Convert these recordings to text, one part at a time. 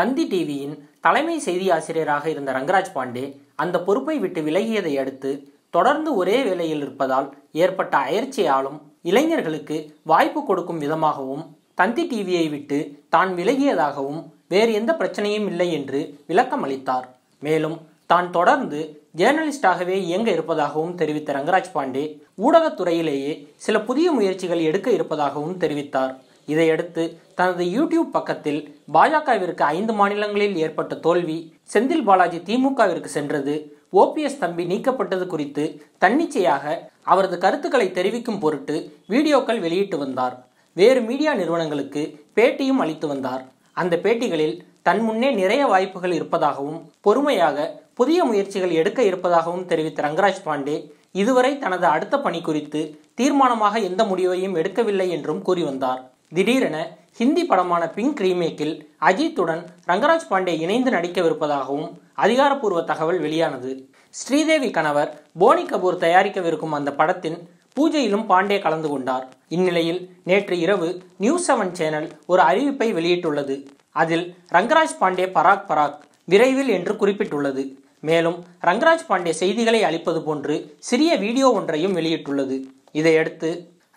தந்தி டிவியின் தலைமை செய்தி ஆசிரியராக இருந்த ரங்கராஜ் பாண்டே அந்த பொறுப்பை விட்டு விலகியதை அடுத்து தொடர்ந்து ஒரே வேலையில் இருப்பதால் ஏற்பட்ட அயற்சியாலும் இளைஞர்களுக்கு வாய்ப்பு கொடுக்கும் விதமாகவும் தந்தி டிவியை விட்டு தான் விலகியதாகவும் வேறு எந்த பிரச்சனையும் இல்லை என்று விளக்கம் அளித்தார். மேலும் தான் தொடர்ந்து ஜேர்னலிஸ்டாகவே இயங்க இருப்பதாகவும் தெரிவித்த ரங்கராஜ் பாண்டே ஊடகத்துறையிலேயே சில புதிய முயற்சிகள் எடுக்க இருப்பதாகவும் தெரிவித்தார். இதையடுத்து தனது யூடியூப் பக்கத்தில் பாஜகவிற்கு ஐந்து மாநிலங்களில் ஏற்பட்ட தோல்வி செந்தில் பாலாஜி திமுகவிற்கு சென்றது. ஓபிஎஸ் தம்பி நீக்கப்பட்டது குறித்து தன்னிச்சையாக அவரது கருத்துக்களை தெரிவிக்கும் பொருட்டு வீடியோக்கள் வெளியிட்டு வந்தார். வேறு மீடியா நிறுவனங்களுக்கு பேட்டியும் அளித்து வந்தார். அந்த பேட்டிகளில் தன் முன்னே நிறைய வாய்ப்புகள் இருப்பதாகவும் பொறுமையாக புதிய முயற்சிகள் எடுக்க இருப்பதாகவும் தெரிவித்த ரங்கராஜ் பாண்டே இதுவரை தனது அடுத்த பணி குறித்து தீர்மானமாக எந்த முடிவையும் எடுக்கவில்லை என்றும் கூறி வந்தார். திடீரென ஹிந்தி படமான பிங்க் ரீமேக்கில் அஜித்துடன் ரங்கராஜ் பாண்டே இணைந்து நடிக்கவிருப்பதாகவும் அதிகாரப்பூர்வ தகவல் வெளியானது. ஸ்ரீதேவி கணவர் போனி கபூர் தயாரிக்கவிருக்கும் அந்த படத்தின் பூஜையிலும் பாண்டே கலந்து கொண்டார். இந்நிலையில் நேற்று இரவு நியூஸ் செவன் சேனல் ஒரு அறிவிப்பை வெளியிட்டுள்ளது. அதில் ரங்கராஜ் பாண்டே பராக் பராக் விரைவில் என்று குறிப்பிட்டுள்ளது. மேலும் ரங்கராஜ் பாண்டே செய்திகளை அளிப்பது போன்று சிறிய வீடியோ ஒன்றையும் வெளியிட்டுள்ளது. இதையடுத்து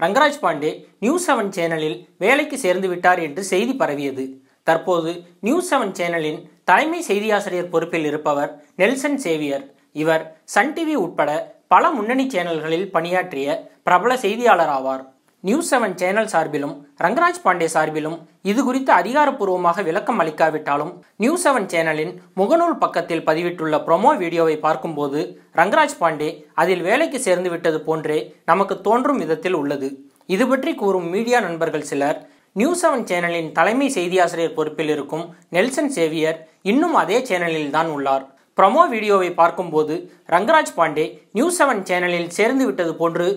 ரங்கராஜ் பாண்டே நியூஸ் செவன் சேனலில் வேலைக்கு சேர்ந்து விட்டார் என்று செய்தி பரவியது. தற்போது நியூஸ் செவன் சேனலின் தலைமை செய்தியாசிரியர் பொறுப்பில் இருப்பவர் நெல்சன் சேவியர். இவர் சன் டிவி உட்பட பல முன்னணி சேனல்களில் பணியாற்றிய பிரபல செய்தியாளர் ஆவார். நியூஸ் செவன் சேனல் சார்பிலும் ரங்கராஜ் பாண்டே சார்பிலும் இது குறித்து அதிகாரப்பூர்வமாக விளக்கம் அளிக்காவிட்டாலும் நியூஸ் செவன் சேனலின் முகநூல் பக்கத்தில் பதிவிட்டுள்ள ப்ரொமோ வீடியோவை பார்க்கும்போது ரங்கராஜ் பாண்டே அதில் வேலைக்கு சேர்ந்து விட்டது போன்றே நமக்கு தோன்றும் விதத்தில் உள்ளது. இது பற்றி கூறும் மீடியா நண்பர்கள் சிலர் நியூஸ் செவன் சேனலின் தலைமை செய்தியாசிரியர் பொறுப்பில் இருக்கும் நெல்சன் சேவியர் இன்னும் அதே சேனலில் தான் உள்ளார். ப்ரமோ வீடியோவை பார்க்கும்போது ரங்கராஜ் பாண்டே நியூஸ் செவன் சேனலில் சேர்ந்து விட்டது போன்று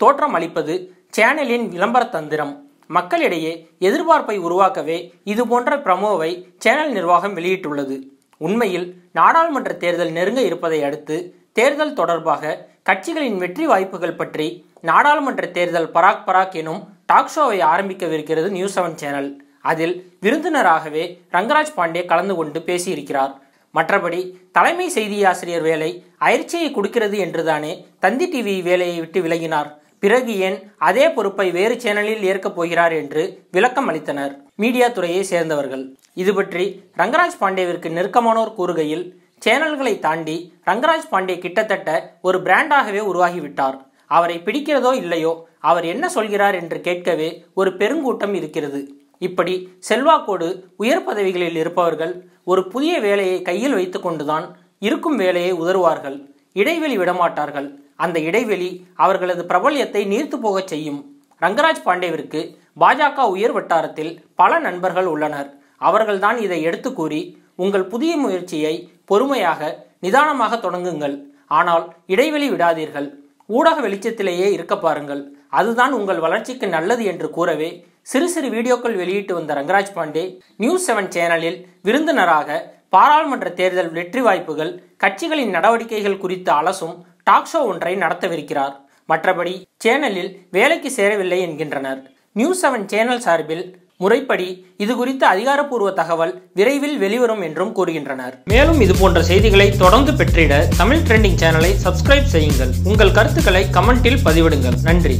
தோற்றம் அளிப்பது சேனலின் விளம்பர தந்திரம். மக்களிடையே எதிர்பார்ப்பை உருவாக்கவே இது போன்ற சேனல் நிர்வாகம் வெளியிட்டுள்ளது. உண்மையில் நாடாளுமன்ற தேர்தல் நெருங்க இருப்பதை அடுத்து தேர்தல் தொடர்பாக கட்சிகளின் வெற்றி வாய்ப்புகள் பற்றி நாடாளுமன்ற தேர்தல் பராக் பராக் எனும் டாக் ஷோவை ஆரம்பிக்கவிருக்கிறது நியூஸ் செவன் சேனல். அதில் விருந்தினராகவே ரங்கராஜ் பாண்டே கலந்து கொண்டு பேசியிருக்கிறார். மற்றபடி தலைமை செய்தியாசிரியர் வேலை அயற்சியை கொடுக்கிறது என்றுதானே தந்தி டிவி வேலையை விட்டு விலகினார். பிறகு ஏன் அதே பொறுப்பை வேறு சேனலில் ஏற்கப் போகிறார் என்று விளக்கம் அளித்தனர். மீடியா துறையை சேர்ந்தவர்கள். இது பற்றி ரங்கராஜ் பாண்டேவிற்கு நெருக்கமானோர் கூறுகையில் சேனல்களை தாண்டி ரங்கராஜ் பாண்டே கிட்டத்தட்ட ஒரு பிராண்டாகவே உருவாகிவிட்டார். அவரை பிடிக்கிறதோ இல்லையோ அவர் என்ன சொல்கிறார் என்று கேட்கவே ஒரு பெருங்கூட்டம் இருக்கிறது. இப்படி செல்வாக்கோடு உயர் பதவிகளில் இருப்பவர்கள் ஒரு புதிய வேலையை கையில் வைத்துக்கொண்டுதான் இருக்கும் வேலையை உதறுவார்கள். இடைவெளி விடமாட்டார்கள். அந்த இடைவெளி அவர்களது பிரபல்யத்தை நீர்த்து போகச் செய்யும். ரங்கராஜ் பாண்டேவிற்கு பாஜக உயர் வட்டாரத்தில் பல நண்பர்கள் உள்ளனர். அவர்கள்தான் இதை எடுத்து கூறி உங்கள் புதிய முயற்சியை பொறுமையாக நிதானமாக தொடங்குங்கள். ஆனால் இடைவெளி விடாதீர்கள். ஊடக வெளிச்சத்திலேயே இருக்க பாருங்கள். அதுதான் உங்கள் வளர்ச்சிக்கு நல்லது என்று கூறவே சிறு சிறு வீடியோக்கள் வெளியிட்டு வந்த ரங்கராஜ் பாண்டே நியூஸ் செவன் சேனலில் விருந்தினராக பாராளுமன்ற தேர்தல் வெற்றி வாய்ப்புகள் கட்சிகளின் நடவடிக்கைகள் குறித்து அலசும் டாக் ஷோ ஒன்றை நடத்தவிருக்கிறார். மற்றபடி சேனலில் வேலைக்கு சேரவில்லை என்கின்றனர். நியூஸ் செவன் சேனல் சார்பில் முறைப்படி இது குறித்த அதிகாரப்பூர்வ தகவல் விரைவில் வெளிவரும் என்றும் கூறுகின்றனர். மேலும் இது போன்ற செய்திகளை தொடர்ந்து பெற்றிட தமிழ் ட்ரெண்டிங் சேனலை சப்ஸ்கிரைப் செய்யுங்கள். உங்கள் கருத்துக்களை கமெண்டில் பதிவிடுங்கள். நன்றி.